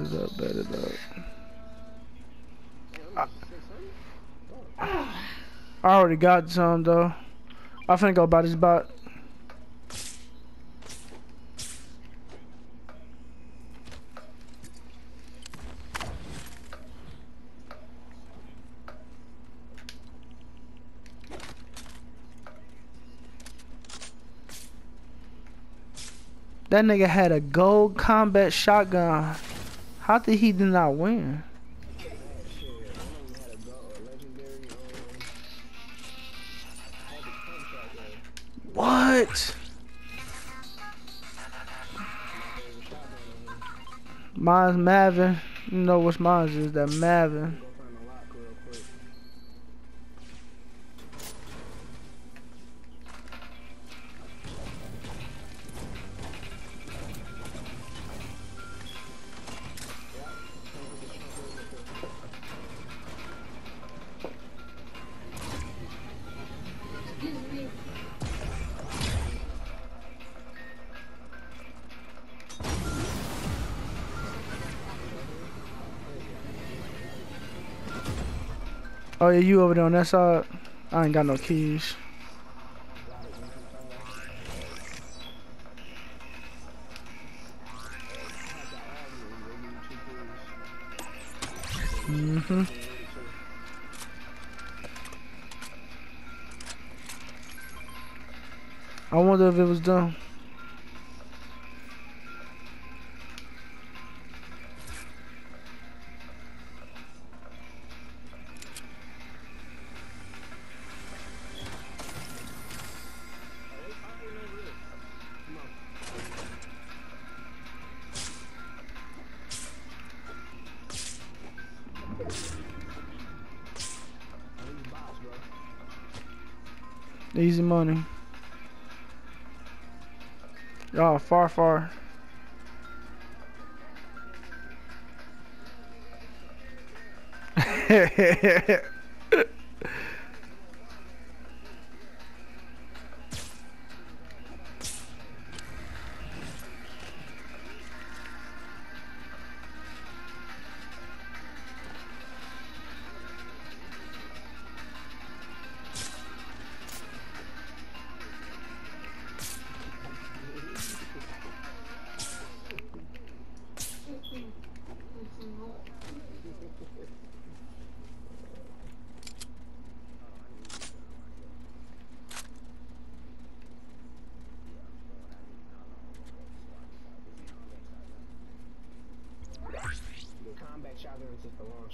It up, bet it up. I, I already got some though. I finna go buy this bot. That nigga had a gold combat shotgun. How did he did not win? What? Mine's Maven. You know what's mine is that Maven. Oh yeah, you over there on that side? I ain't got no keys. Mm-hmm. I wonder if it was done. Easy money. Oh, far, far. the long.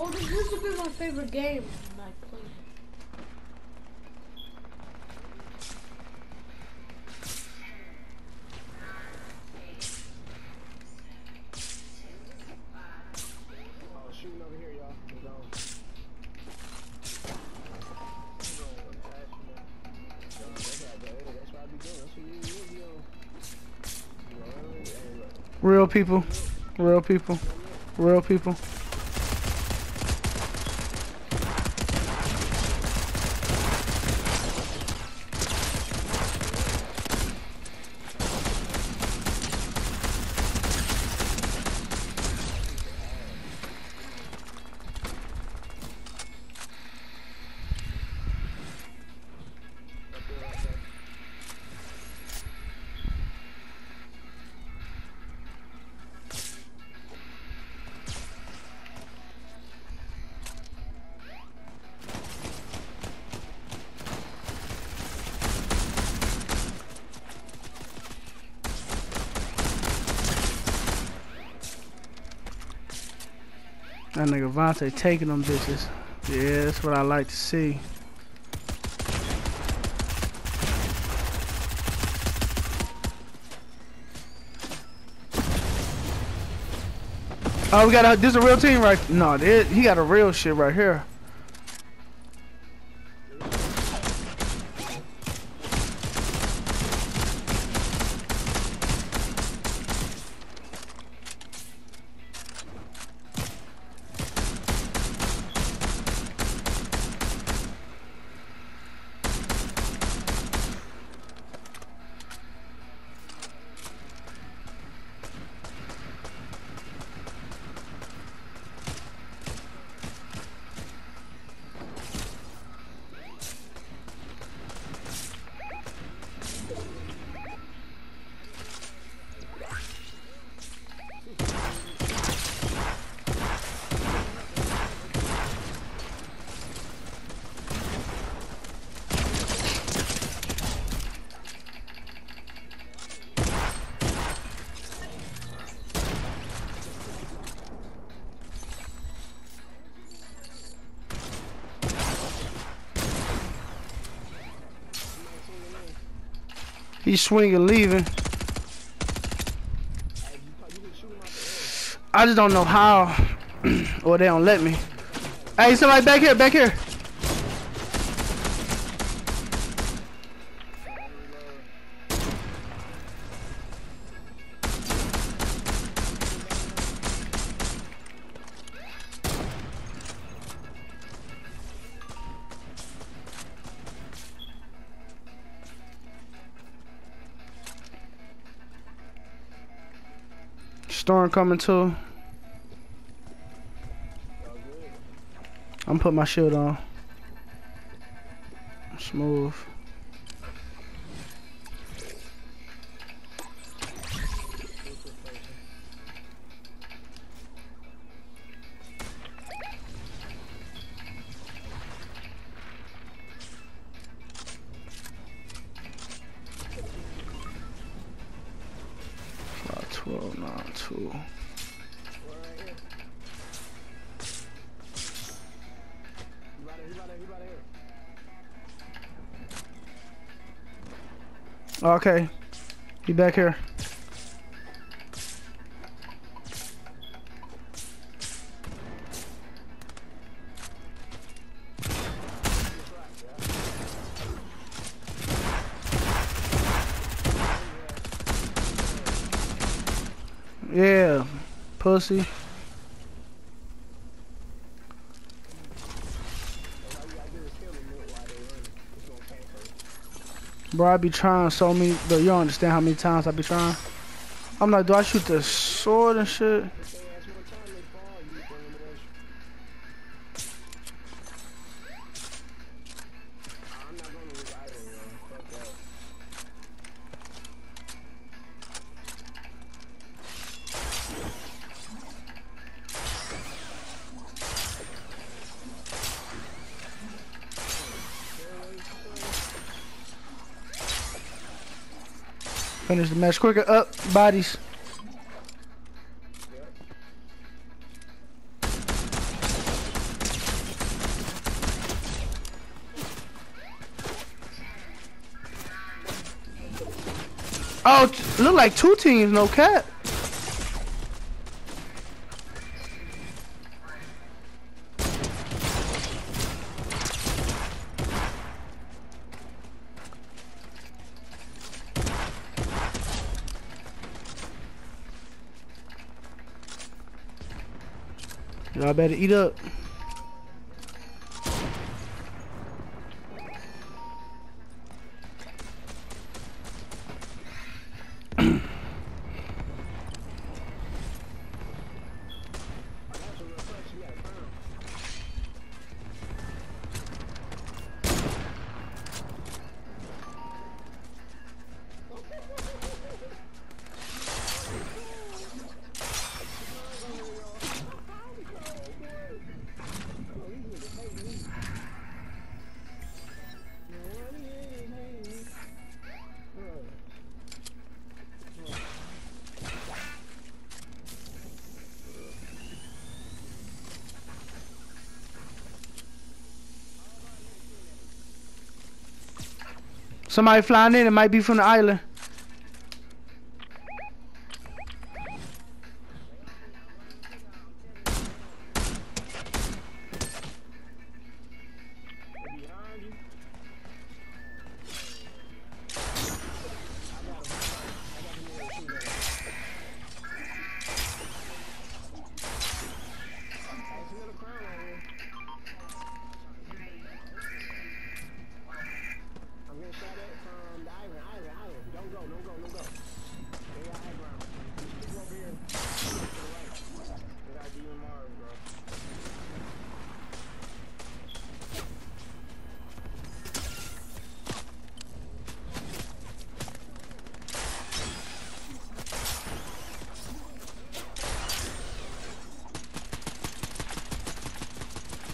Oh, this used to be my favorite game. I played Real people. Real people. Real people. That nigga Vontae taking them bitches. Yeah, that's what I like to see. Oh, we got a, this is a real team right? No, he got a real shit right here. He's swinging, leaving. I just don't know how, or they don't let me. Hey, somebody back here, back here. Storm coming too. I'm putting my shield on. Smooth. Okay. He back here. Yeah, pussy. That's why you gotta get his kill him while they running. It's gonna pay first. Bro, I be trying so many, but you don't understand how many times I be trying. I'm like, do I shoot the sword and shit? Finish the match quicker. Up, bodies. Oh, look like two teams, no cap. Y'all better eat up. Somebody flying in, it might be from the island.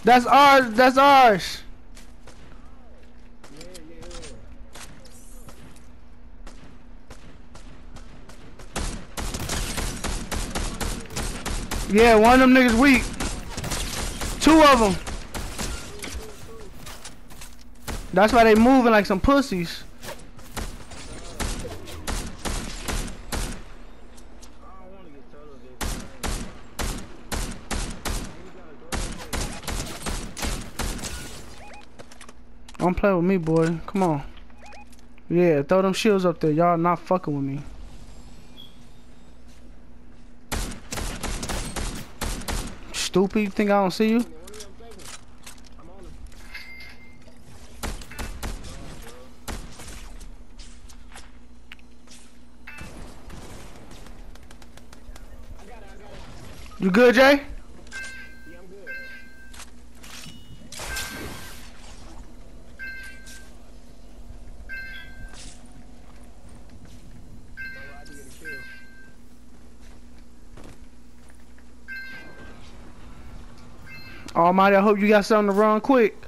That's ours. That's ours. Yeah, one of them niggas weak. Two of them. That's why they moving like some pussies. Don't play with me, boy. Come on. Yeah, throw them shields up there. Y'all not fucking with me. Stupid, you think I don't see you? You good, them Almighty, I hope you got something to run quick.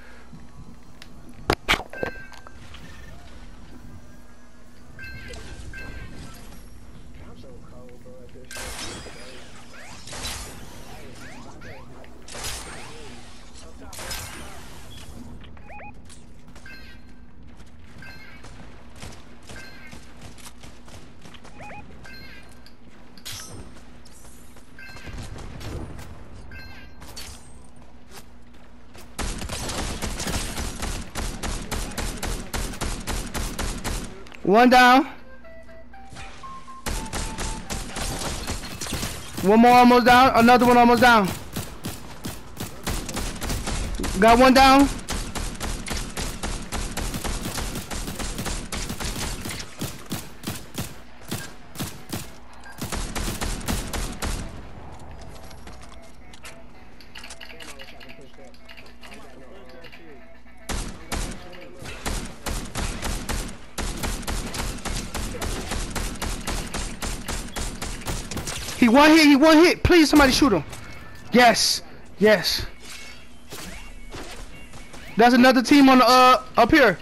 One down. One more almost down. Another one almost down. Got one down. Damn, I wish I could push that. I ain't got no, uh, shit. He one hit. One hit. Please, somebody shoot him. Yes. Yes. That's another team on the uh up here.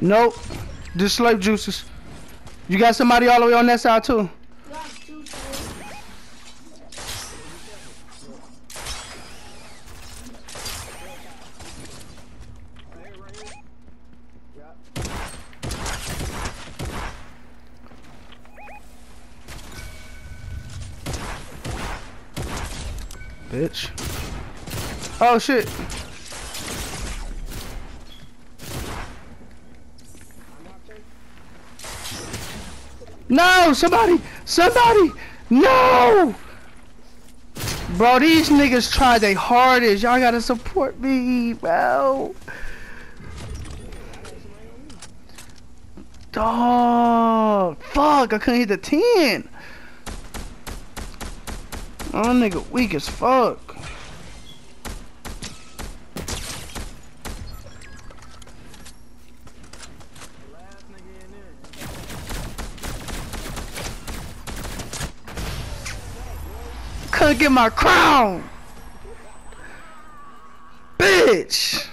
Nope. Just slurp juices. You got somebody all the way on that side too. Got two players. Right here, right here. Yup. Bitch. Oh shit. No, somebody, somebody, no. Bro, these niggas try their hardest. Y'all gotta support me, bro. Dog, fuck, I couldn't hit the 10. Oh, nigga weak as fuck. Couldn't get my crown. Bitch.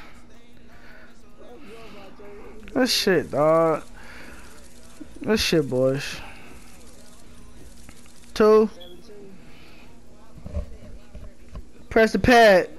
That shit, dog. That shit, boys. Two. Press the pad.